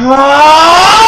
Ah!